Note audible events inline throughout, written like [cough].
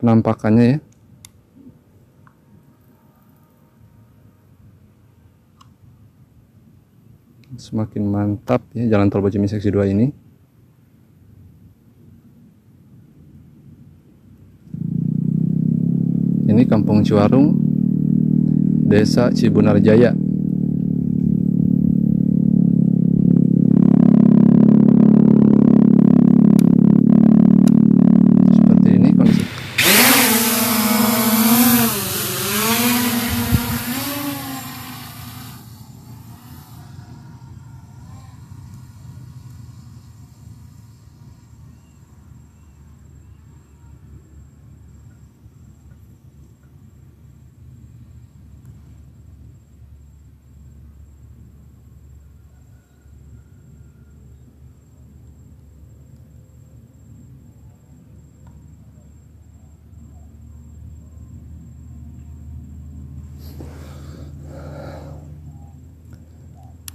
penampakannya ya. Semakin mantap ya jalan tol Bojimi seksi 2 ini. Ini kampung Ciwarung desa Cibunar Jaya seperti ini kondisi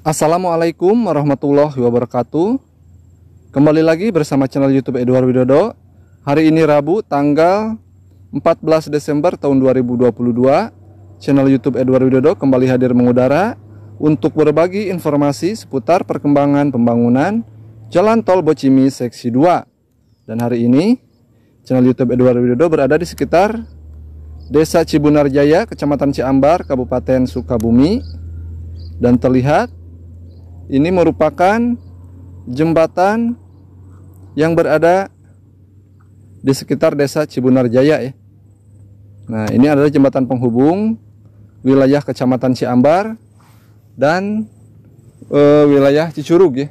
Assalamualaikum warahmatullahi wabarakatuh. Kembali lagi bersama channel youtube Edward Widodo. Hari ini Rabu tanggal 14 Desember tahun 2022 Channel youtube Edward Widodo kembali hadir mengudara Untuk berbagi informasi seputar perkembangan pembangunan Jalan Tol Bocimi Seksi 2 Dan hari ini channel youtube Edward Widodo berada di sekitar Desa Cibunar Jaya, Kecamatan Ciambar, Kabupaten Sukabumi. Dan terlihat ini merupakan jembatan yang berada di sekitar desa Cibunar Jaya ya. Nah, ini adalah jembatan penghubung wilayah Kecamatan Ciambar dan e, wilayah Cicurug ya.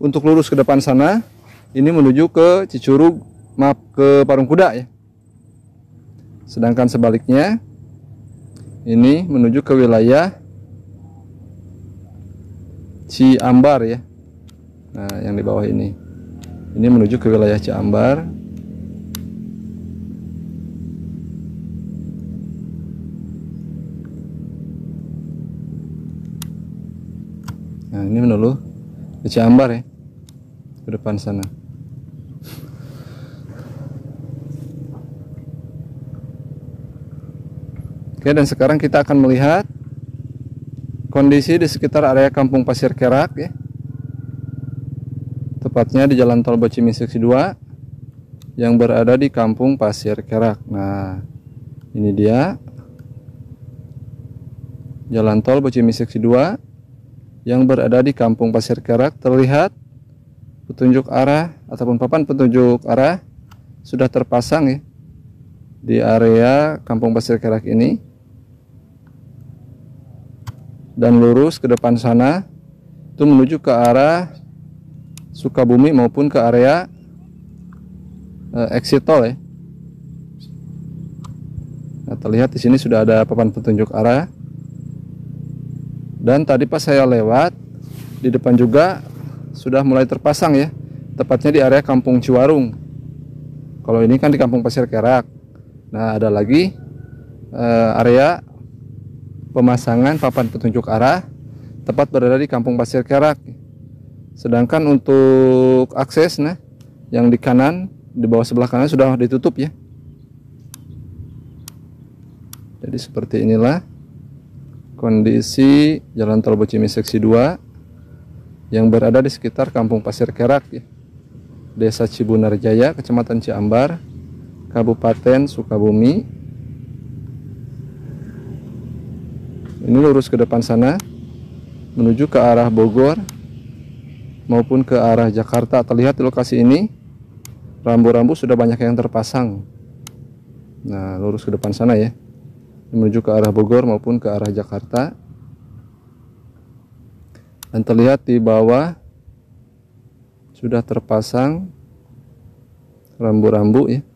Untuk lurus ke depan sana, ini menuju ke Cicurug, maaf ke Parung Kuda ya. Sedangkan sebaliknya ini menuju ke wilayah Ciambar ya. Nah, yang di bawah ini. Ini menuju ke wilayah Ciambar. Nah, ini menuju ke Ciambar ya. Ke depan sana. Oke, dan sekarang kita akan melihat kondisi di sekitar area Kampung Pasir Kerak ya. Tepatnya di Jalan Tol Bocimi Seksi 2 yang berada di Kampung Pasir Kerak. Nah, ini dia Jalan Tol Bocimi Seksi 2 yang berada di Kampung Pasir Kerak terlihat petunjuk arah ataupun papan petunjuk arah sudah terpasang ya di area Kampung Pasir Kerak ini dan lurus ke depan sana itu menuju ke arah Sukabumi maupun ke area uh, exit tol ya. Nah, terlihat di sini sudah ada papan petunjuk arah. Dan tadi pas saya lewat di depan juga sudah mulai terpasang ya, tepatnya di area Kampung Ciwarung. Kalau ini kan di Kampung Pasir Kerak. Nah, ada lagi uh, area pemasangan papan petunjuk arah tepat berada di Kampung Pasir Kerak. Sedangkan untuk akses nah yang di kanan di bawah sebelah kanan sudah ditutup ya. Jadi seperti inilah kondisi Jalan Tol Bocimi Seksi 2 yang berada di sekitar Kampung Pasir Kerak ya. Desa Cibunar Jaya, Kecamatan Ciambar, Kabupaten Sukabumi, ini lurus ke depan sana menuju ke arah Bogor maupun ke arah Jakarta. Terlihat di lokasi ini rambu-rambu sudah banyak yang terpasang. Nah lurus ke depan sana ya. Menuju ke arah Bogor maupun ke arah Jakarta. Dan terlihat di bawah sudah terpasang rambu-rambu ya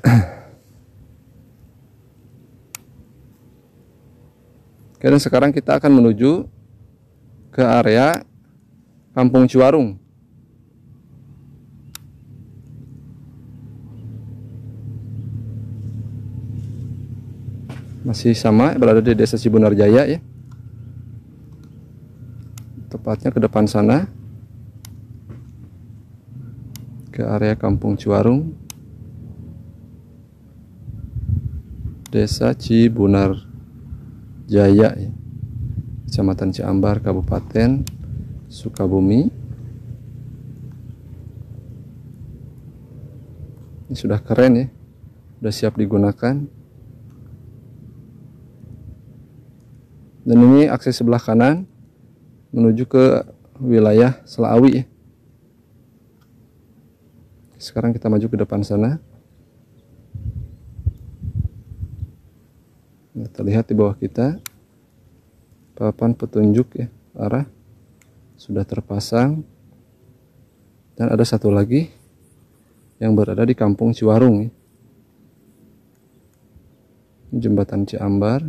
[clears throat] Dan sekarang kita akan menuju ke area Kampung Ciwarung. Masih sama berada di Desa Cibunar Jaya ya. Tepatnya ke depan sana. Ke area Kampung Ciwarung. Desa Cibunar Jaya ya. Kecamatan Ciambar Kabupaten Sukabumi ini sudah keren ya sudah siap digunakan dan ini akses sebelah kanan menuju ke wilayah Selawi ya. sekarang kita maju ke depan sana nah, terlihat di bawah kita papan petunjuk ya arah sudah terpasang dan ada satu lagi yang berada di kampung Ciwarung ya. jembatan Ciambar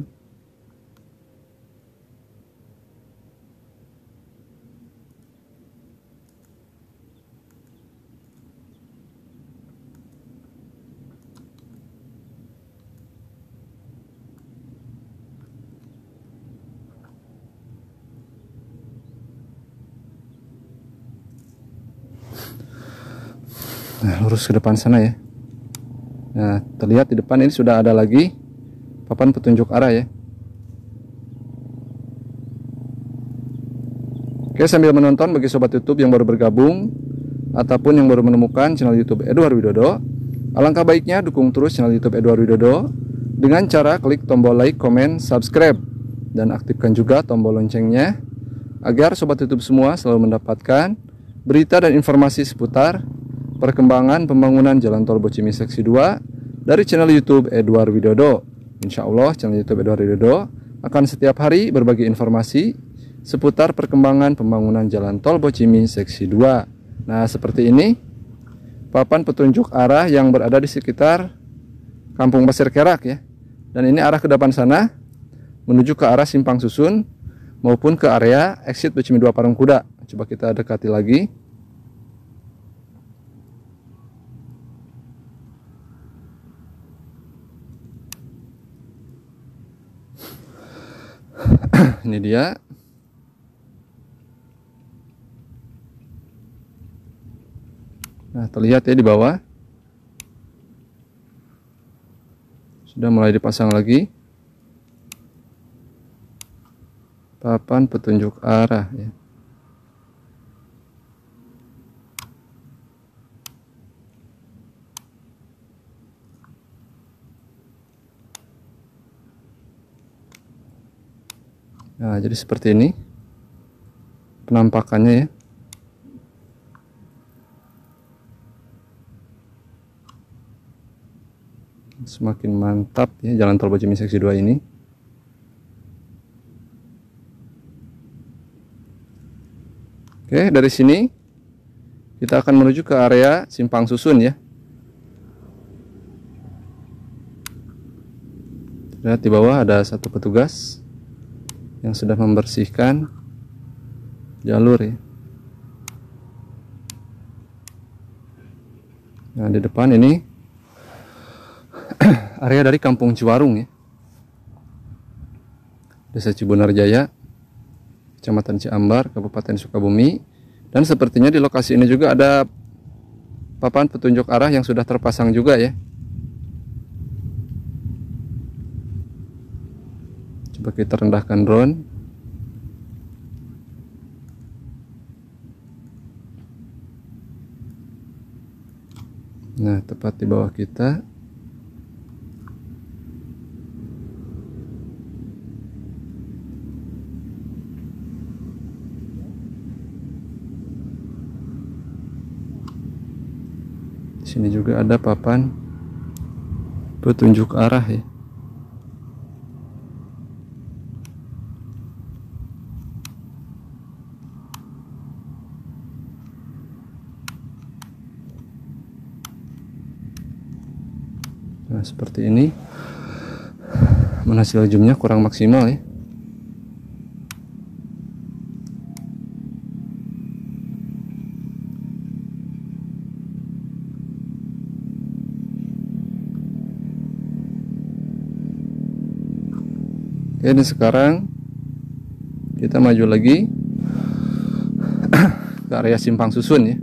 Nah, lurus ke depan sana ya. Nah, terlihat di depan ini sudah ada lagi papan petunjuk arah ya. Oke, sambil menonton bagi sobat YouTube yang baru bergabung ataupun yang baru menemukan channel YouTube Edward Widodo, alangkah baiknya dukung terus channel YouTube Edward Widodo dengan cara klik tombol like, comment, subscribe dan aktifkan juga tombol loncengnya agar sobat YouTube semua selalu mendapatkan berita dan informasi seputar perkembangan pembangunan Jalan Tol Bocimi Seksi 2 dari channel YouTube Edward Widodo. Insya Allah channel YouTube Edward Widodo akan setiap hari berbagi informasi seputar perkembangan pembangunan Jalan Tol Bocimi Seksi 2. Nah seperti ini papan petunjuk arah yang berada di sekitar Kampung Pasir Kerak ya. Dan ini arah ke depan sana menuju ke arah Simpang Susun maupun ke area exit Bocimi 2 Parungkuda. Coba kita dekati lagi. [clears throat] ini dia. Nah terlihat ya di bawah. Sudah mulai dipasang lagi. Papan petunjuk arah ya Nah, jadi seperti ini penampakannya ya. Semakin mantap ya jalan tol Bojimi seksi 2 ini. Oke, dari sini kita akan menuju ke area Simpang Susun ya. Lihat di bawah ada satu petugas yang sudah membersihkan jalur ya. Nah di depan ini [clears throat] area dari kampung Ciwarung ya. Desa Cibunar Jaya kecamatan Ciambar Kabupaten Sukabumi. Dan sepertinya di lokasi ini juga ada papan petunjuk arah yang sudah terpasang juga ya coba kita rendahkan drone. Nah tepat di bawah kita. Di sini juga ada papan petunjuk arah ya nah seperti ini. Menghasil zoomnya kurang maksimal ya. Oke, ini sekarang kita maju lagi ke area simpang susun ya.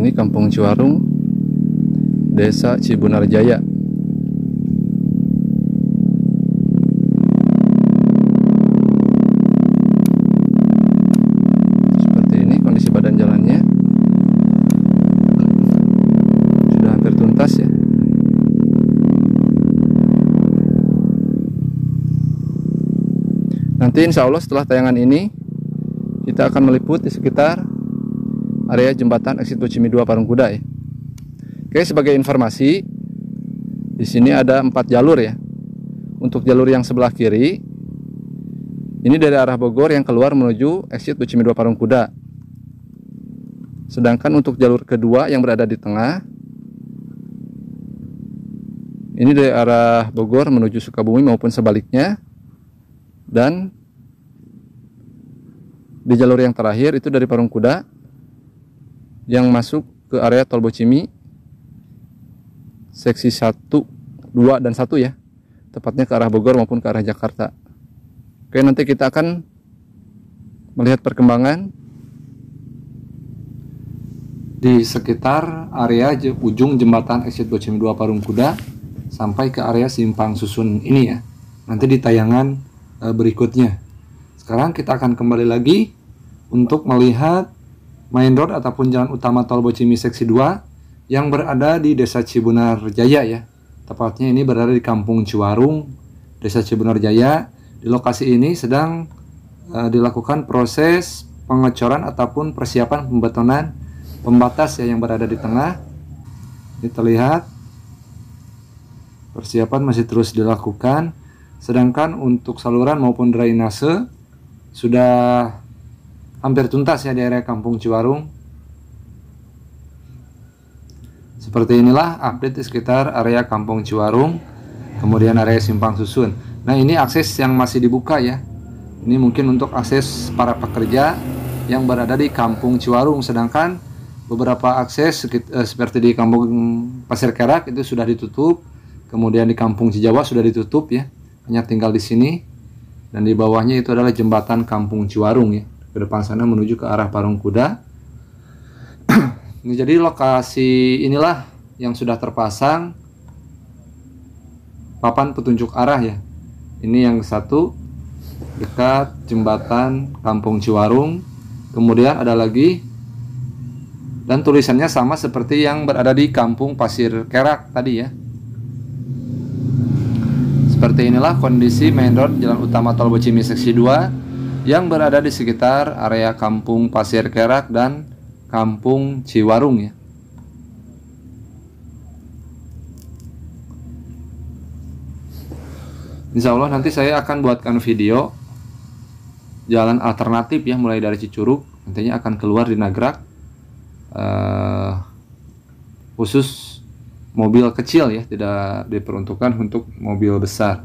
Ini kampung Ciwarung Desa Cibunar Jaya. Seperti ini kondisi badan jalannya. Sudah hampir tuntas ya. Nanti insya Allah setelah tayangan ini kita akan meliput di sekitar area jembatan exit Bocimi 2 Parungkuda ya. Oke, sebagai informasi di sini ada empat jalur ya. Untuk jalur yang sebelah kiri ini dari arah Bogor yang keluar menuju exit Bocimi 2 Parungkuda. Sedangkan untuk jalur kedua yang berada di tengah ini dari arah Bogor menuju Sukabumi maupun sebaliknya dan di jalur yang terakhir itu dari Parung Kuda yang masuk ke area Tol Bocimi seksi 1, 2 dan 1 ya. Tepatnya ke arah Bogor maupun ke arah Jakarta. Oke, nanti kita akan melihat perkembangan di sekitar area ujung jembatan exit Bocimi 2 Parung Kuda sampai ke area simpang susun ini ya. Nanti di tayangan Eh, berikutnya. Sekarang kita akan kembali lagi untuk melihat main road ataupun jalan utama tol Bocimi seksi 2 yang berada di Desa Cibunar Jaya ya. Tepatnya ini berada di Kampung Ciwarung, Desa Cibunar Jaya. Di lokasi ini sedang uh, dilakukan proses pengecoran ataupun persiapan pembetonan pembatas ya yang berada di tengah. Ini terlihat persiapan masih terus dilakukan Sedangkan untuk saluran maupun drainase sudah hampir tuntas ya di area Kampung Ciwarung. Seperti inilah update di sekitar area Kampung Ciwarung, kemudian area Simpang Susun. Nah ini akses yang masih dibuka ya. Ini mungkin untuk akses para pekerja yang berada di Kampung Ciwarung, sedangkan beberapa akses eh, seperti di Kampung Pasir Kerak itu sudah ditutup, kemudian di Kampung Cijawa sudah ditutup ya. Hanya tinggal di sini. Dan di bawahnya itu adalah jembatan Kampung Ciwarung ya. Ke depan sana menuju ke arah Parung Kuda ini jadi lokasi inilah yang sudah terpasang. Papan petunjuk arah ya. Ini yang satu dekat jembatan Kampung Ciwarung. Kemudian ada lagi dan tulisannya sama seperti yang berada di Kampung Pasir Kerak tadi ya. Seperti inilah kondisi main road jalan utama Tol Bocimi seksi 2 yang berada di sekitar area Kampung Pasir Kerak dan Kampung Ciwarung ya. Insya Allah nanti saya akan buatkan video jalan alternatif ya mulai dari Cicurug nantinya akan keluar di Nagrak uh, khusus mobil kecil ya tidak diperuntukkan untuk mobil besar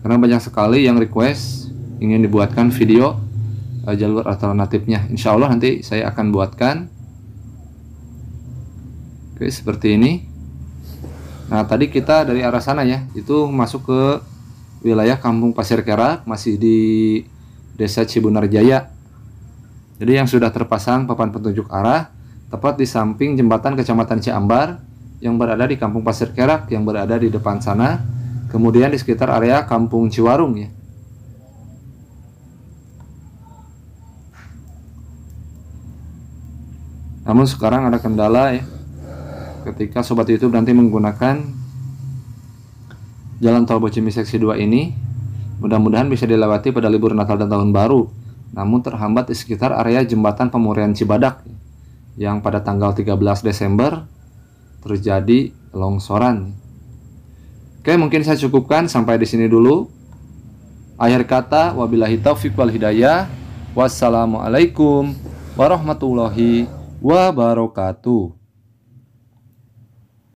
karena banyak sekali yang request ingin dibuatkan video uh, jalur alternatifnya. Insya Allah nanti saya akan buatkan. Oke seperti ini. Nah tadi kita dari arah sana ya itu masuk ke wilayah Kampung Pasir Kerak masih di Desa Cibunar Jaya. Jadi yang sudah terpasang papan petunjuk arah tepat di samping jembatan Kecamatan Ciambar yang berada di Kampung Pasir Kerak yang berada di depan sana, kemudian di sekitar area Kampung Ciwarung ya. Namun sekarang ada kendala ya. Ketika sobat YouTube nanti menggunakan jalan tol Bocimi seksi 2 ini, mudah-mudahan bisa dilewati pada libur Natal dan Tahun Baru. Namun terhambat di sekitar area jembatan Pemurian Cibadak yang pada tanggal 13 Desember terjadi longsoran. Oke, mungkin saya cukupkan sampai di sini dulu. Akhir kata, wabillahi taufiq wal hidayah. Wassalamualaikum warahmatullahi wabarakatuh.